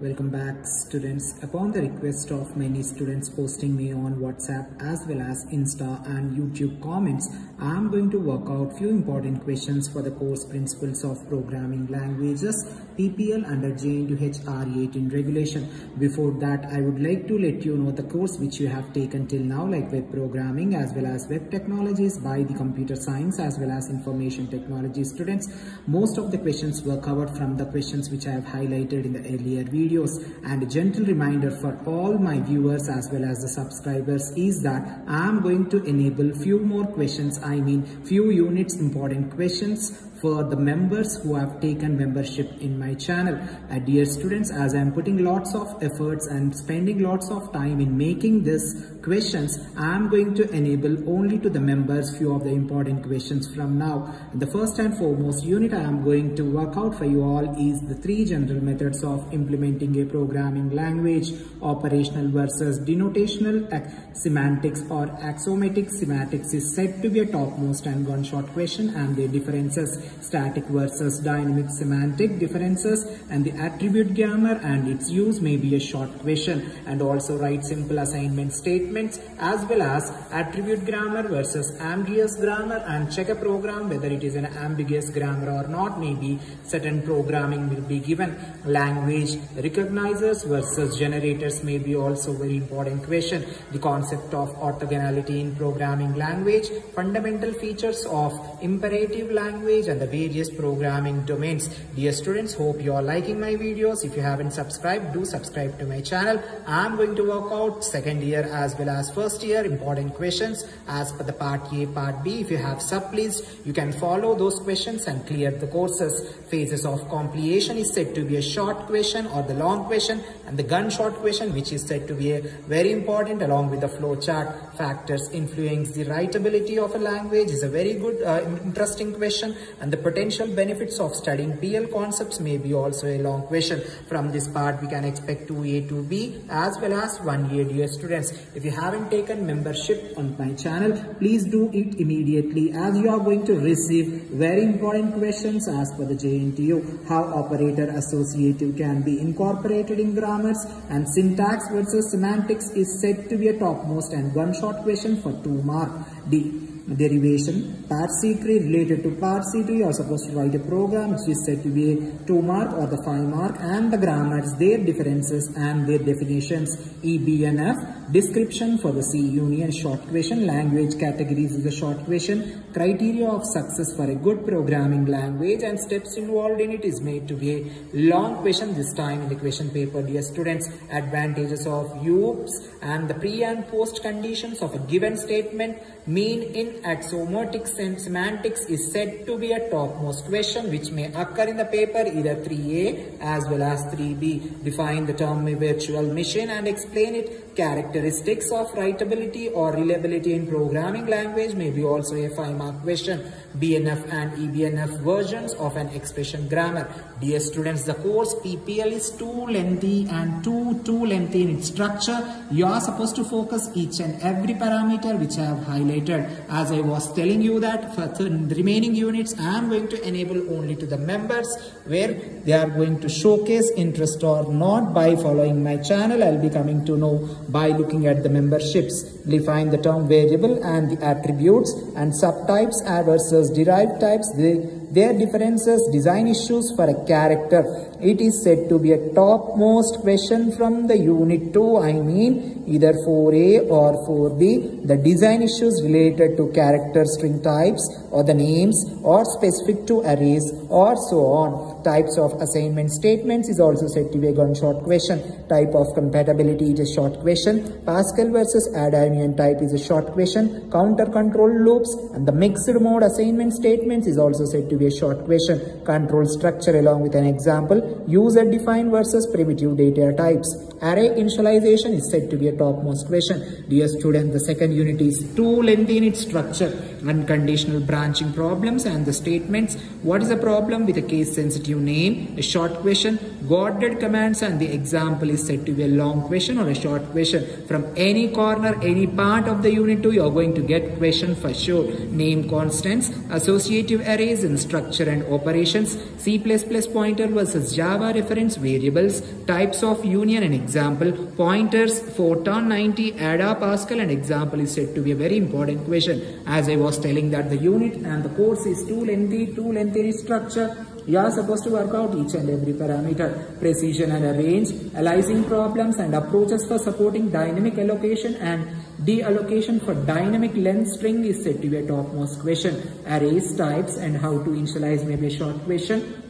Welcome back students. Upon the request of many students posting me on WhatsApp as well as Insta and YouTube comments, I am going to work out few important questions for the course Principles of Programming Languages PPL under JNTUH R18 regulation. Before that, I would like to let you know the course which you have taken till now like web programming as well as web technologies by the computer science as well as information technology students. Most of the questions were covered from the questions which I have highlighted in the earlier videos and a gentle reminder for all my viewers as well as the subscribers is that I am going to enable few more questions I mean few units important questions for the members who have taken membership in my channel. Uh, dear students, as I am putting lots of efforts and spending lots of time in making this questions, I am going to enable only to the members few of the important questions from now. The first and foremost unit I am going to work out for you all is the three general methods of implementing a programming language, operational versus denotational semantics or axiomatic semantics is said to be a topmost and one-shot question and their differences static versus dynamic semantic and the attribute grammar and its use may be a short question and also write simple assignment statements as well as attribute grammar versus ambiguous grammar and check a program whether it is an ambiguous grammar or not. Maybe certain programming will be given. Language recognizers versus generators may be also very important question. The concept of orthogonality in programming language fundamental features of imperative language and the various programming domains. Dear students, hope you are liking my videos. If you haven't subscribed, do subscribe to my channel. I'm going to work out second year as well as first year important questions as per the part A, part B. If you have sub list, you can follow those questions and clear the courses. Phases of compilation is said to be a short question or the long question and the gunshot question which is said to be a very important along with the flow chart. Factors influence the writability of a language is a very good uh, interesting question and the potential benefits of studying PL concepts may be also a long question. From this part, we can expect 2A, 2B as well as 1A dear students. If you haven't taken membership on my channel, please do it immediately as you are going to receive very important questions as per the JNTU. How operator associative can be incorporated in grammars and syntax versus semantics is said to be a topmost and one short question for 2 mark. D derivation. Part C3 related to part C2 you are supposed to write a program which is said to be a 2 mark or the 5 mark and the grammars, their differences and their definitions. EBNF, description for the C union short question, language categories is a short question, criteria of success for a good programming language and steps involved in it is made to be a long question this time in the question paper dear students. Advantages of OOPs and the pre and post conditions of a given statement mean in axiomatic semantics is said to be a topmost question which may occur in the paper either 3A as well as 3B. Define the term virtual machine and explain it. Characteristics of writability or reliability in programming language may be also a 5 mark question. BNF and EBNF versions of an expression grammar. Dear students, the course PPL is too lengthy and too, too lengthy in its structure. You are supposed to focus each and every parameter which I have highlighted. As I was telling you that for the remaining units, I am going to enable only to the members where they are going to showcase interest or not by following my channel. I'll be coming to know by looking at the memberships. Define the term variable and the attributes and subtypes versus derived types. They, their differences, design issues for a character. It is said to be a topmost question from the unit 2. I mean either 4A or 4B. The design issues related to character string types or the names or specific to arrays or so on. Types of assignment statements is also said to be a gunshot question. Type of compatibility is a short question. Pascal versus Adamian type is a short question. Counter control loops and the mixed mode assignment statements is also said to be a short question. Control structure along with an example. User defined versus primitive data types. Array initialization is said to be a topmost question. Dear student, the second unit is too lengthy in its structure. Unconditional branching problems and the statements. What is the problem with a case sensitive name? A short question. Guarded commands and the example is said to be a long question or a short question. From any corner, any part of the unit 2, you are going to get question for sure. Name constants, associative arrays and structure and operations, C++ pointer versus Java reference variables, types of union and example, pointers, Fortran 90, Ada Pascal and example is said to be a very important question. As I was telling that the unit and the course is too lengthy, too lengthy structure, you are supposed to work out each and every parameter, precision and range, analyzing problems and approaches for supporting dynamic allocation and deallocation for dynamic length string is set to be a topmost question. Arrays types and how to initialize may be a short question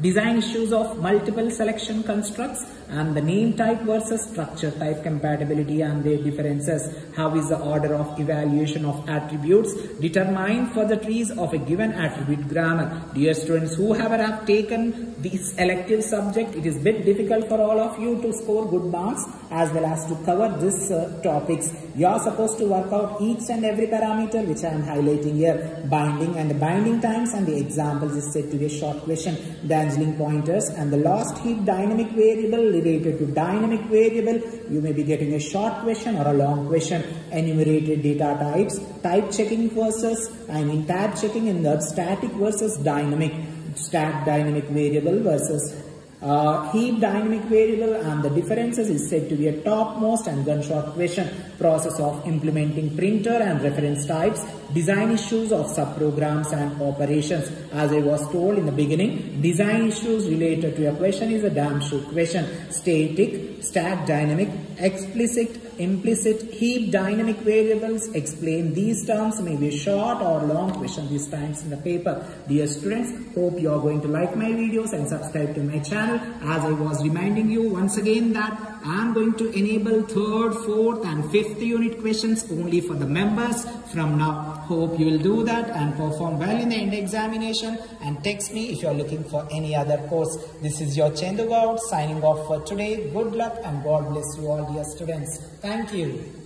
design issues of multiple selection constructs and the name type versus structure type compatibility and their differences. How is the order of evaluation of attributes determined for the trees of a given attribute grammar. Dear students, whoever have taken this elective subject, it is bit difficult for all of you to score good marks as well as to cover this uh, topics. You are supposed to work out each and every parameter which I am highlighting here. Binding and the binding times and the examples is said to be a short question. Dangling pointers and the lost heap dynamic variable related to dynamic variable, you may be getting a short question or a long question. Enumerated data types, type checking versus, I mean tab checking in the static versus dynamic, stack dynamic variable versus uh, heap dynamic variable and the differences is said to be a topmost and gunshot question. Process of implementing pointer and reference types, design issues of subprograms and operations. As I was told in the beginning, design issues related to a question is a damn sure question. Static, stack dynamic, explicit, implicit, heap dynamic variables. Explain these terms maybe short or long question these times in the paper. Dear students, hope you are going to like my videos and subscribe to my channel as I was reminding you once again that I am going to enable third, fourth and fifth unit questions only for the members from now. Hope you will do that and perform well in the end examination and text me if you are looking for any other course. This is your Chendu signing off for today. Good luck and God bless you all dear students. Thank you.